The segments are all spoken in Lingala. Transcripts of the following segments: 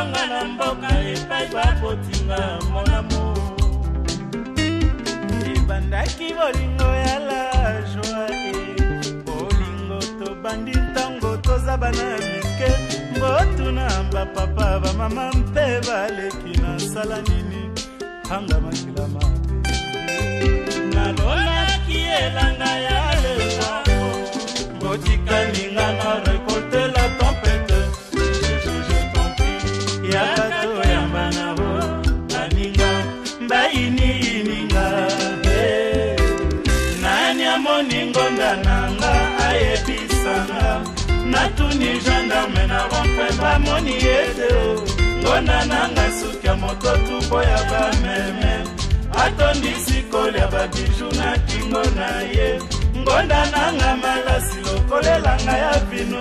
kolonga na mboka epai bakotinga monamo ebandaki bolingo ya la joie bolingo tobandi ntango toza bana mike mbotuna bapapa bamama mpe baleki nasala nini hanga makilama bamoni gendarme na rompre bamoni ete o ngonda nanga suki ya mokotu mpo ya bameme atondisi kolia babiju na kingo na ye ngonda nanga malasi lokolelanga ya vinu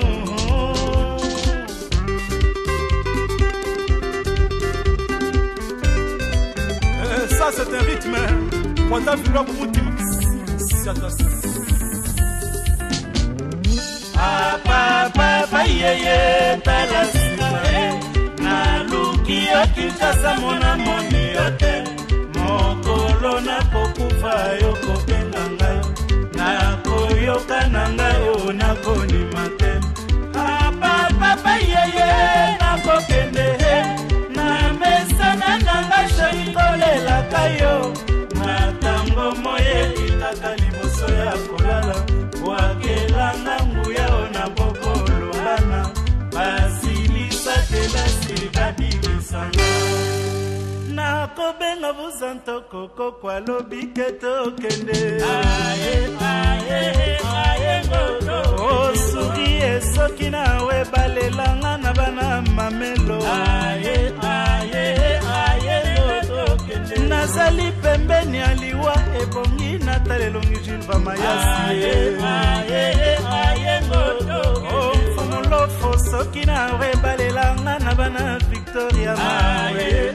eh, Ça c'est un rythme. Quand t'as vu là, vous vous dites, ye tala nsima ye naluki yo kinshasa mona moni yo te mokolo nakokufa yo kobenga ngai nakoyoka na ngai ona kabuza ntoko koko alobi ke tokende osuki esoki nawe balelanga na bana mamelo nazali pembeni ya liwa ebongi na talelongi jilva mayasi fo soki nawe ebalelanga na bana victoria maye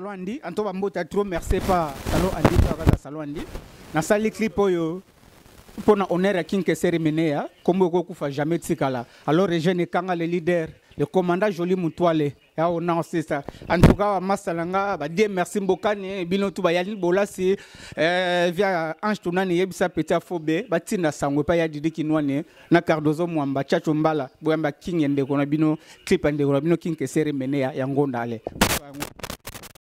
salon andi anto bambota trop merci pa salon andi pa kaka salon andi sali clip oyo mpona honneur ya kinkeseri meneya kombo ekokufa jamais etikala alors eugene kanga le leader le commandant joli mutwale yao nao sisa antuka bamasala nga badie merci mbokani bino tu bayali bolasi eh, via ange tunani yebisa peti afobe batinda sango epai ya didi kinwani na cardozo mwamba chacho mbala bwamba king ya kona bino clip ya kona na bino kinkeseri meneya yango ndale yango